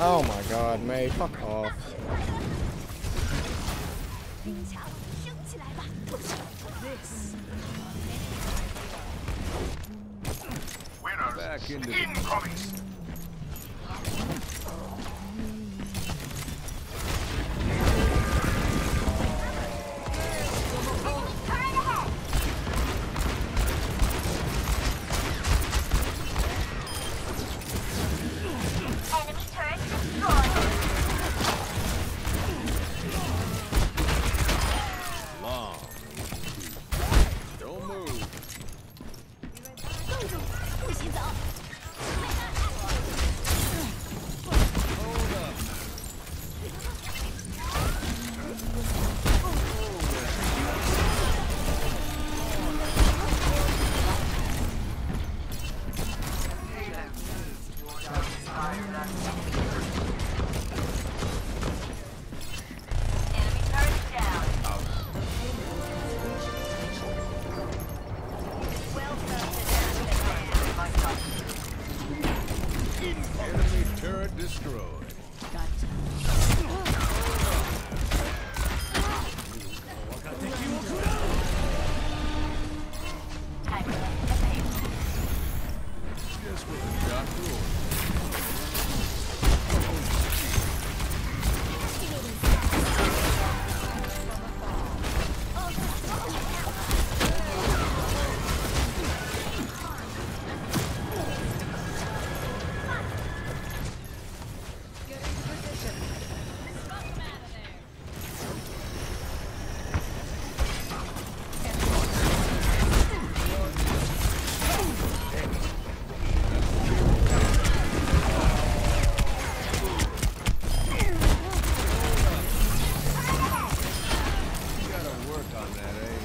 Oh my god, Mei, fuck off. Back into the... Incoming! on that, eh?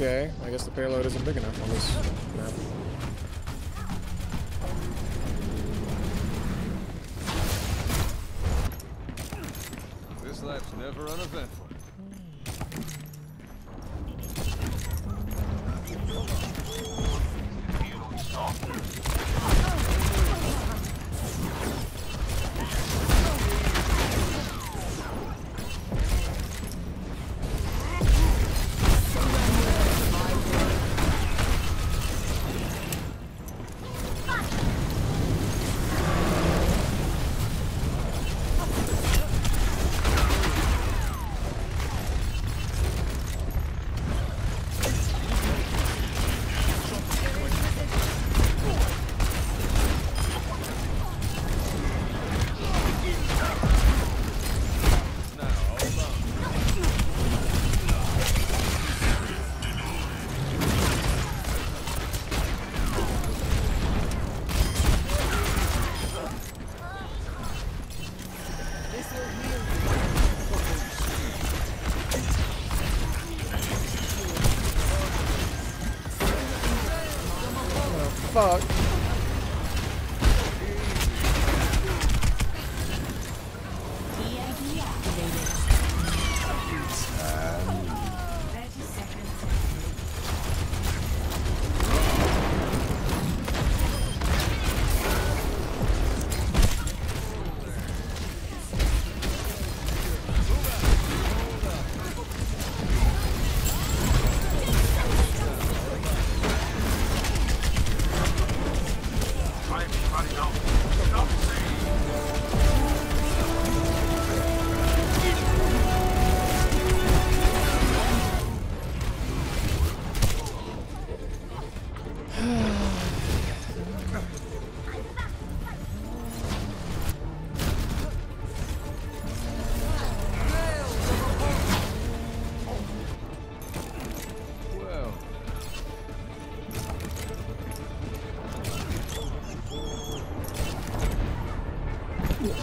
Okay, I guess the payload isn't big enough on this map. This lap's never uneventful. Fuck.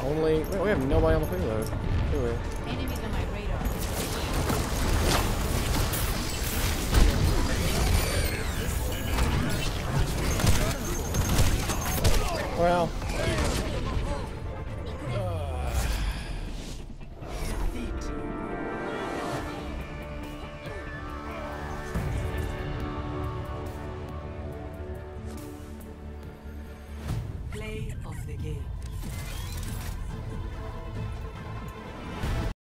Only. Wait, we have nobody on the payload. Do we? Enemies on my radar. Well.